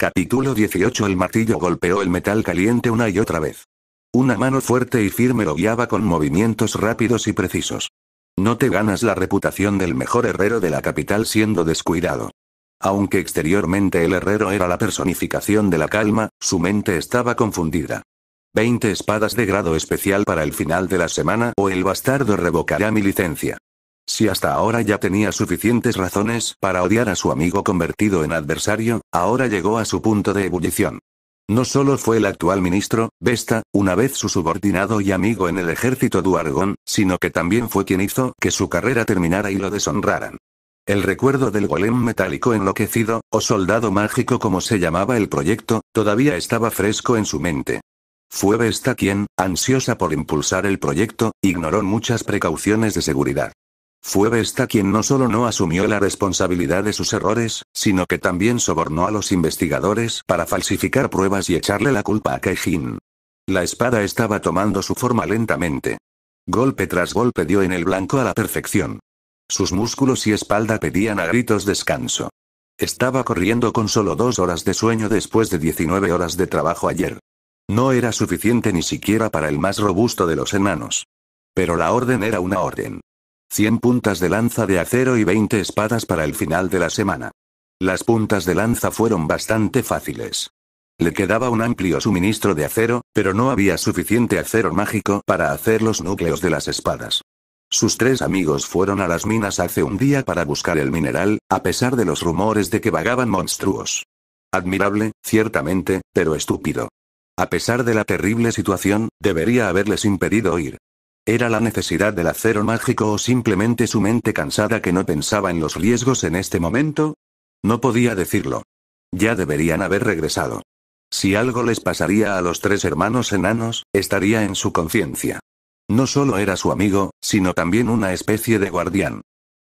Capítulo 18 El martillo golpeó el metal caliente una y otra vez. Una mano fuerte y firme lo guiaba con movimientos rápidos y precisos. No te ganas la reputación del mejor herrero de la capital siendo descuidado. Aunque exteriormente el herrero era la personificación de la calma, su mente estaba confundida. Veinte espadas de grado especial para el final de la semana o el bastardo revocará mi licencia. Si hasta ahora ya tenía suficientes razones para odiar a su amigo convertido en adversario, ahora llegó a su punto de ebullición. No solo fue el actual ministro, Vesta, una vez su subordinado y amigo en el ejército Duargón, sino que también fue quien hizo que su carrera terminara y lo deshonraran. El recuerdo del golem metálico enloquecido, o soldado mágico como se llamaba el proyecto, todavía estaba fresco en su mente. Fue Vesta quien, ansiosa por impulsar el proyecto, ignoró muchas precauciones de seguridad. Fue Vesta quien no solo no asumió la responsabilidad de sus errores, sino que también sobornó a los investigadores para falsificar pruebas y echarle la culpa a Keijin. La espada estaba tomando su forma lentamente. Golpe tras golpe dio en el blanco a la perfección. Sus músculos y espalda pedían a gritos descanso. Estaba corriendo con solo dos horas de sueño después de 19 horas de trabajo ayer. No era suficiente ni siquiera para el más robusto de los enanos. Pero la orden era una orden. 100 puntas de lanza de acero y 20 espadas para el final de la semana. Las puntas de lanza fueron bastante fáciles. Le quedaba un amplio suministro de acero, pero no había suficiente acero mágico para hacer los núcleos de las espadas. Sus tres amigos fueron a las minas hace un día para buscar el mineral, a pesar de los rumores de que vagaban monstruos. Admirable, ciertamente, pero estúpido. A pesar de la terrible situación, debería haberles impedido ir. ¿Era la necesidad del acero mágico o simplemente su mente cansada que no pensaba en los riesgos en este momento? No podía decirlo. Ya deberían haber regresado. Si algo les pasaría a los tres hermanos enanos, estaría en su conciencia. No solo era su amigo, sino también una especie de guardián.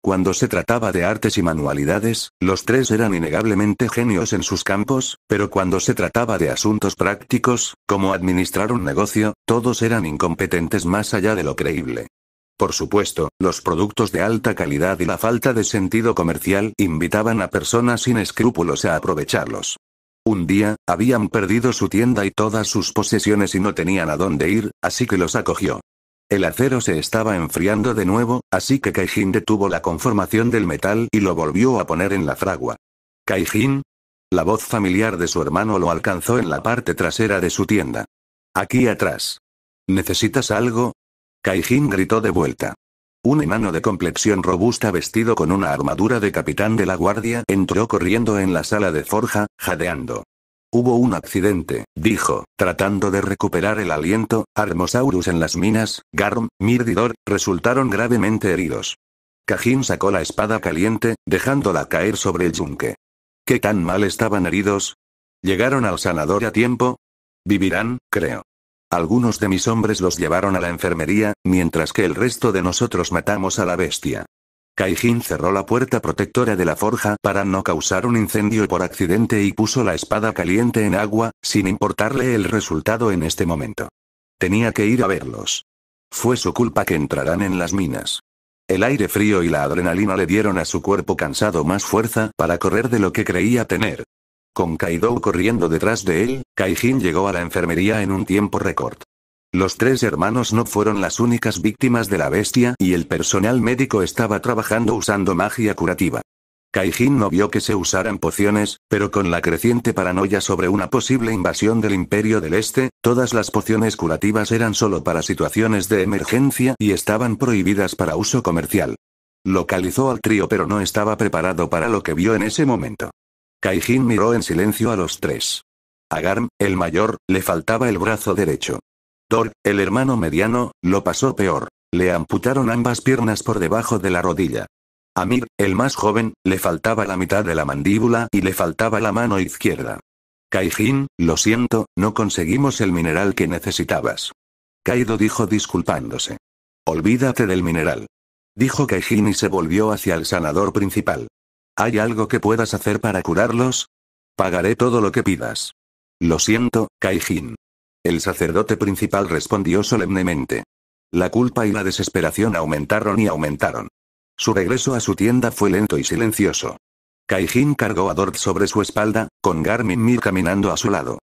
Cuando se trataba de artes y manualidades, los tres eran innegablemente genios en sus campos, pero cuando se trataba de asuntos prácticos, como administrar un negocio, todos eran incompetentes más allá de lo creíble. Por supuesto, los productos de alta calidad y la falta de sentido comercial invitaban a personas sin escrúpulos a aprovecharlos. Un día, habían perdido su tienda y todas sus posesiones y no tenían a dónde ir, así que los acogió. El acero se estaba enfriando de nuevo, así que Kaijin detuvo la conformación del metal y lo volvió a poner en la fragua. ¿Kaijin? La voz familiar de su hermano lo alcanzó en la parte trasera de su tienda. Aquí atrás. ¿Necesitas algo? Kaijin gritó de vuelta. Un enano de complexión robusta vestido con una armadura de capitán de la guardia entró corriendo en la sala de forja, jadeando. Hubo un accidente, dijo, tratando de recuperar el aliento, Armosaurus en las minas, Garm, Mirdidor, resultaron gravemente heridos. Kajin sacó la espada caliente, dejándola caer sobre el yunque. ¿Qué tan mal estaban heridos? ¿Llegaron al sanador a tiempo? Vivirán, creo. Algunos de mis hombres los llevaron a la enfermería, mientras que el resto de nosotros matamos a la bestia. Kaijin cerró la puerta protectora de la forja para no causar un incendio por accidente y puso la espada caliente en agua, sin importarle el resultado en este momento. Tenía que ir a verlos. Fue su culpa que entraran en las minas. El aire frío y la adrenalina le dieron a su cuerpo cansado más fuerza para correr de lo que creía tener. Con Kaido corriendo detrás de él, Kaijin llegó a la enfermería en un tiempo récord. Los tres hermanos no fueron las únicas víctimas de la bestia y el personal médico estaba trabajando usando magia curativa. Kaijin no vio que se usaran pociones, pero con la creciente paranoia sobre una posible invasión del Imperio del Este, todas las pociones curativas eran solo para situaciones de emergencia y estaban prohibidas para uso comercial. Localizó al trío pero no estaba preparado para lo que vio en ese momento. Kaijin miró en silencio a los tres. A Garm, el mayor, le faltaba el brazo derecho. Thor, el hermano mediano, lo pasó peor. Le amputaron ambas piernas por debajo de la rodilla. A Mir, el más joven, le faltaba la mitad de la mandíbula y le faltaba la mano izquierda. Kaijin, lo siento, no conseguimos el mineral que necesitabas. Kaido dijo disculpándose. Olvídate del mineral. Dijo Kaijin y se volvió hacia el sanador principal. ¿Hay algo que puedas hacer para curarlos? Pagaré todo lo que pidas. Lo siento, Kaijin. El sacerdote principal respondió solemnemente. La culpa y la desesperación aumentaron y aumentaron. Su regreso a su tienda fue lento y silencioso. Kaijin cargó a Dort sobre su espalda, con Garmin Mir caminando a su lado.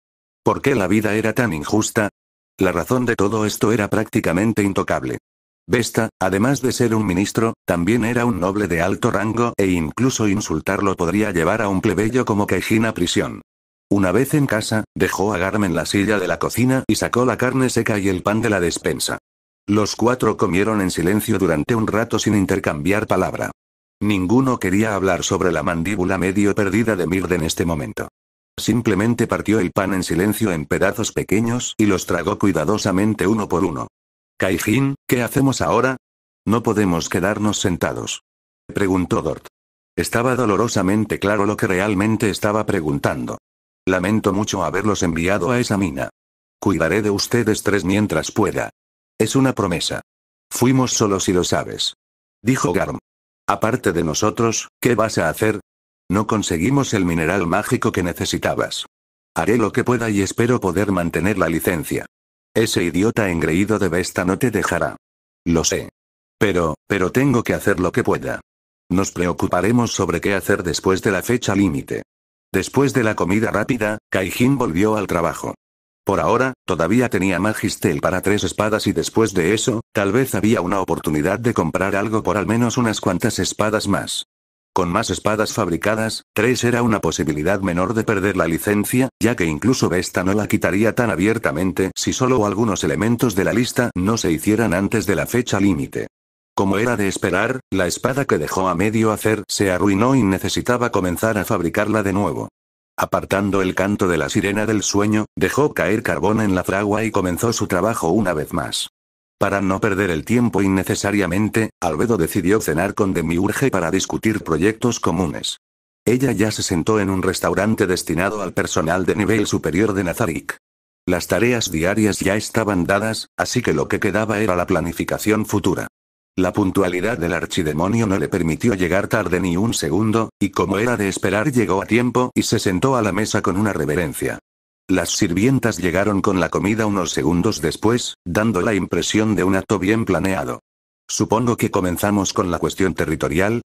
¿Por qué la vida era tan injusta? La razón de todo esto era prácticamente intocable. Vesta, además de ser un ministro, también era un noble de alto rango e incluso insultarlo podría llevar a un plebeyo como Kaijin a prisión. Una vez en casa, dejó a Garm en la silla de la cocina y sacó la carne seca y el pan de la despensa. Los cuatro comieron en silencio durante un rato sin intercambiar palabra. Ninguno quería hablar sobre la mandíbula medio perdida de Mird en este momento. Simplemente partió el pan en silencio en pedazos pequeños y los tragó cuidadosamente uno por uno. Kaijin, ¿qué hacemos ahora? No podemos quedarnos sentados. Preguntó Dort. Estaba dolorosamente claro lo que realmente estaba preguntando. Lamento mucho haberlos enviado a esa mina. Cuidaré de ustedes tres mientras pueda. Es una promesa. Fuimos solos y lo sabes. Dijo Garm. Aparte de nosotros, ¿qué vas a hacer? No conseguimos el mineral mágico que necesitabas. Haré lo que pueda y espero poder mantener la licencia. Ese idiota engreído de Vesta no te dejará. Lo sé. Pero, pero tengo que hacer lo que pueda. Nos preocuparemos sobre qué hacer después de la fecha límite. Después de la comida rápida, Kaijin volvió al trabajo. Por ahora, todavía tenía Magistel para tres espadas y después de eso, tal vez había una oportunidad de comprar algo por al menos unas cuantas espadas más. Con más espadas fabricadas, tres era una posibilidad menor de perder la licencia, ya que incluso Vesta no la quitaría tan abiertamente si solo algunos elementos de la lista no se hicieran antes de la fecha límite. Como era de esperar, la espada que dejó a medio hacer se arruinó y necesitaba comenzar a fabricarla de nuevo. Apartando el canto de la sirena del sueño, dejó caer carbón en la fragua y comenzó su trabajo una vez más. Para no perder el tiempo innecesariamente, Albedo decidió cenar con Demiurge para discutir proyectos comunes. Ella ya se sentó en un restaurante destinado al personal de nivel superior de Nazarik. Las tareas diarias ya estaban dadas, así que lo que quedaba era la planificación futura. La puntualidad del archidemonio no le permitió llegar tarde ni un segundo, y como era de esperar llegó a tiempo y se sentó a la mesa con una reverencia. Las sirvientas llegaron con la comida unos segundos después, dando la impresión de un acto bien planeado. Supongo que comenzamos con la cuestión territorial.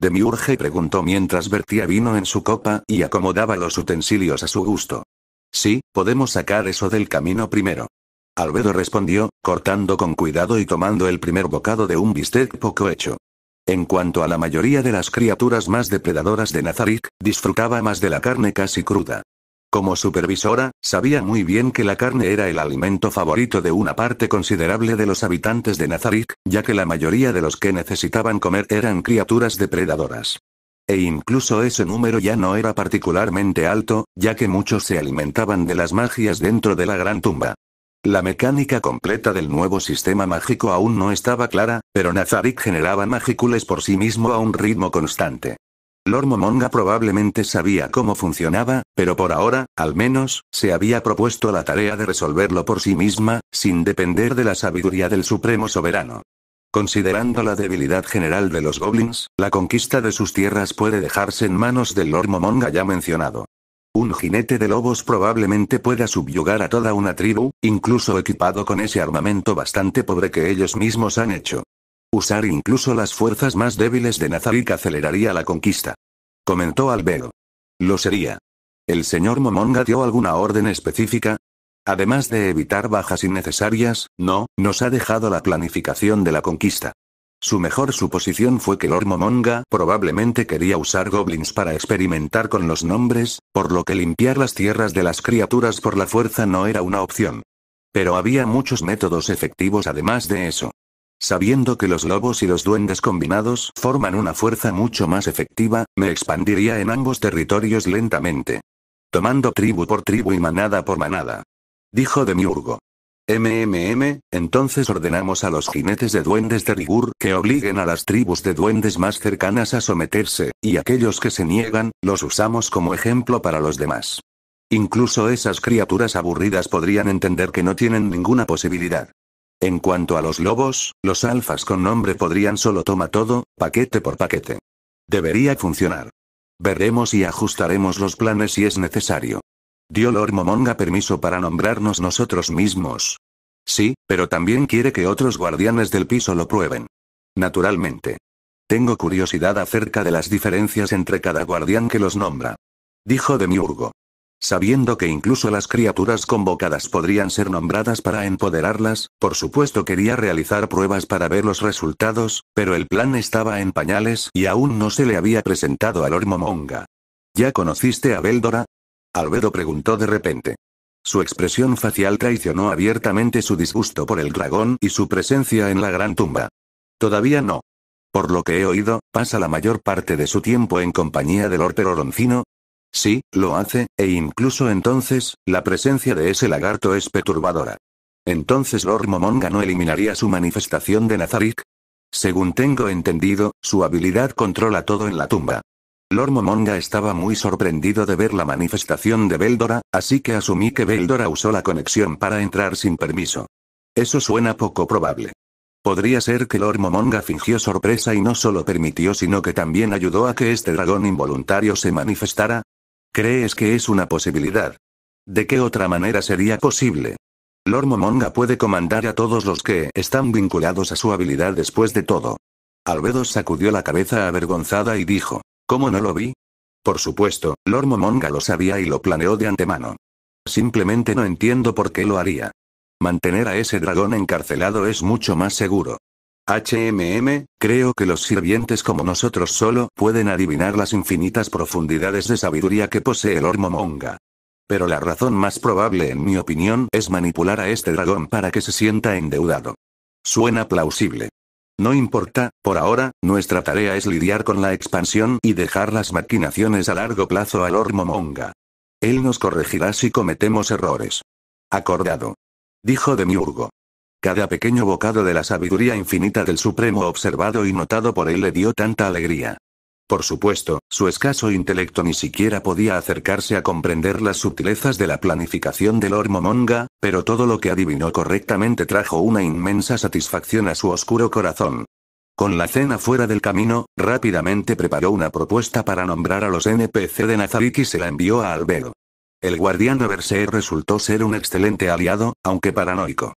Demiurge preguntó mientras vertía vino en su copa y acomodaba los utensilios a su gusto. Sí, podemos sacar eso del camino primero. Albedo respondió, cortando con cuidado y tomando el primer bocado de un bistec poco hecho. En cuanto a la mayoría de las criaturas más depredadoras de Nazarik, disfrutaba más de la carne casi cruda. Como supervisora, sabía muy bien que la carne era el alimento favorito de una parte considerable de los habitantes de Nazarik, ya que la mayoría de los que necesitaban comer eran criaturas depredadoras. E incluso ese número ya no era particularmente alto, ya que muchos se alimentaban de las magias dentro de la gran tumba. La mecánica completa del nuevo sistema mágico aún no estaba clara, pero Nazarik generaba mágicules por sí mismo a un ritmo constante. Lord Momonga probablemente sabía cómo funcionaba, pero por ahora, al menos, se había propuesto la tarea de resolverlo por sí misma, sin depender de la sabiduría del Supremo Soberano. Considerando la debilidad general de los goblins, la conquista de sus tierras puede dejarse en manos del Lord Momonga ya mencionado. Un jinete de lobos probablemente pueda subyugar a toda una tribu, incluso equipado con ese armamento bastante pobre que ellos mismos han hecho. Usar incluso las fuerzas más débiles de Nazarik aceleraría la conquista. Comentó Albedo. Lo sería. ¿El señor Momonga dio alguna orden específica? Además de evitar bajas innecesarias, no, nos ha dejado la planificación de la conquista. Su mejor suposición fue que Lord Momonga probablemente quería usar goblins para experimentar con los nombres, por lo que limpiar las tierras de las criaturas por la fuerza no era una opción. Pero había muchos métodos efectivos además de eso. Sabiendo que los lobos y los duendes combinados forman una fuerza mucho más efectiva, me expandiría en ambos territorios lentamente. Tomando tribu por tribu y manada por manada. Dijo Demiurgo. MMM, entonces ordenamos a los jinetes de duendes de Rigur que obliguen a las tribus de duendes más cercanas a someterse, y aquellos que se niegan, los usamos como ejemplo para los demás. Incluso esas criaturas aburridas podrían entender que no tienen ninguna posibilidad. En cuanto a los lobos, los alfas con nombre podrían solo toma todo, paquete por paquete. Debería funcionar. Veremos y ajustaremos los planes si es necesario. ¿Dio Lord Momonga permiso para nombrarnos nosotros mismos? Sí, pero también quiere que otros guardianes del piso lo prueben. Naturalmente. Tengo curiosidad acerca de las diferencias entre cada guardián que los nombra. Dijo Demiurgo. Sabiendo que incluso las criaturas convocadas podrían ser nombradas para empoderarlas, por supuesto quería realizar pruebas para ver los resultados, pero el plan estaba en pañales y aún no se le había presentado al Ormomonga. ¿Ya conociste a Beldora? Albedo preguntó de repente. Su expresión facial traicionó abiertamente su disgusto por el dragón y su presencia en la gran tumba. Todavía no. Por lo que he oído, pasa la mayor parte de su tiempo en compañía del Lord Peroroncino, Sí, lo hace, e incluso entonces, la presencia de ese lagarto es perturbadora. Entonces Lord Momonga no eliminaría su manifestación de Nazarik. Según tengo entendido, su habilidad controla todo en la tumba. Lord Momonga estaba muy sorprendido de ver la manifestación de Beldora, así que asumí que Beldora usó la conexión para entrar sin permiso. Eso suena poco probable. Podría ser que Lord Momonga fingió sorpresa y no solo permitió sino que también ayudó a que este dragón involuntario se manifestara, ¿Crees que es una posibilidad? ¿De qué otra manera sería posible? Lord Momonga puede comandar a todos los que están vinculados a su habilidad después de todo. Albedo sacudió la cabeza avergonzada y dijo, ¿cómo no lo vi? Por supuesto, Lord Momonga lo sabía y lo planeó de antemano. Simplemente no entiendo por qué lo haría. Mantener a ese dragón encarcelado es mucho más seguro. HMM, creo que los sirvientes como nosotros solo pueden adivinar las infinitas profundidades de sabiduría que posee el Ormomonga. Pero la razón más probable en mi opinión es manipular a este dragón para que se sienta endeudado. Suena plausible. No importa, por ahora, nuestra tarea es lidiar con la expansión y dejar las maquinaciones a largo plazo al Ormomonga. Él nos corregirá si cometemos errores. Acordado. Dijo Demiurgo. Cada pequeño bocado de la sabiduría infinita del Supremo observado y notado por él le dio tanta alegría. Por supuesto, su escaso intelecto ni siquiera podía acercarse a comprender las sutilezas de la planificación del Momonga, pero todo lo que adivinó correctamente trajo una inmensa satisfacción a su oscuro corazón. Con la cena fuera del camino, rápidamente preparó una propuesta para nombrar a los NPC de Nazarik y se la envió a Albedo. El guardián Overseer resultó ser un excelente aliado, aunque paranoico.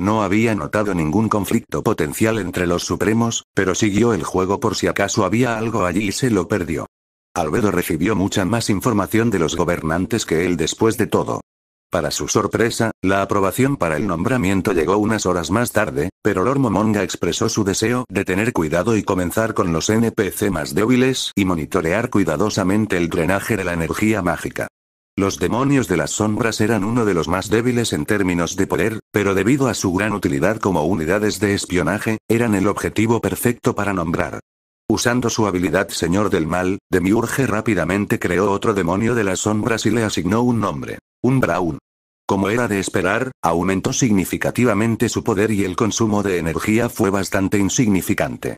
No había notado ningún conflicto potencial entre los supremos, pero siguió el juego por si acaso había algo allí y se lo perdió. Albedo recibió mucha más información de los gobernantes que él después de todo. Para su sorpresa, la aprobación para el nombramiento llegó unas horas más tarde, pero Lord Momonga expresó su deseo de tener cuidado y comenzar con los NPC más débiles y monitorear cuidadosamente el drenaje de la energía mágica. Los demonios de las sombras eran uno de los más débiles en términos de poder, pero debido a su gran utilidad como unidades de espionaje, eran el objetivo perfecto para nombrar. Usando su habilidad Señor del Mal, Demiurge rápidamente creó otro demonio de las sombras y le asignó un nombre, un Braun. Como era de esperar, aumentó significativamente su poder y el consumo de energía fue bastante insignificante.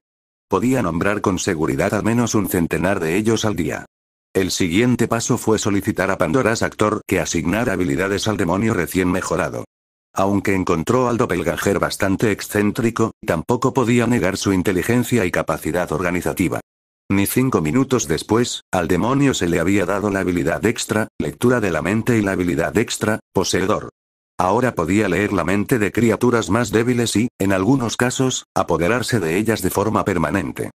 Podía nombrar con seguridad al menos un centenar de ellos al día. El siguiente paso fue solicitar a Pandora's actor que asignara habilidades al demonio recién mejorado. Aunque encontró al doppelganger bastante excéntrico, tampoco podía negar su inteligencia y capacidad organizativa. Ni cinco minutos después, al demonio se le había dado la habilidad extra, lectura de la mente y la habilidad extra, poseedor. Ahora podía leer la mente de criaturas más débiles y, en algunos casos, apoderarse de ellas de forma permanente.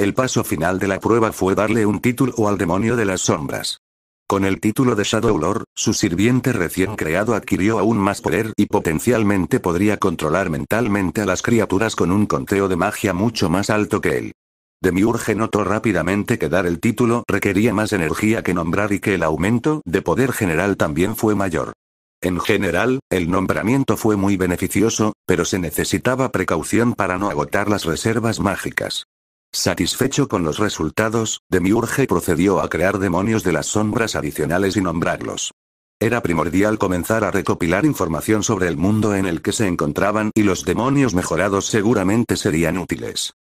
El paso final de la prueba fue darle un título al demonio de las sombras. Con el título de Shadow Lord, su sirviente recién creado adquirió aún más poder y potencialmente podría controlar mentalmente a las criaturas con un conteo de magia mucho más alto que él. Demiurge notó rápidamente que dar el título requería más energía que nombrar y que el aumento de poder general también fue mayor. En general, el nombramiento fue muy beneficioso, pero se necesitaba precaución para no agotar las reservas mágicas. Satisfecho con los resultados, Demiurge procedió a crear demonios de las sombras adicionales y nombrarlos. Era primordial comenzar a recopilar información sobre el mundo en el que se encontraban y los demonios mejorados seguramente serían útiles.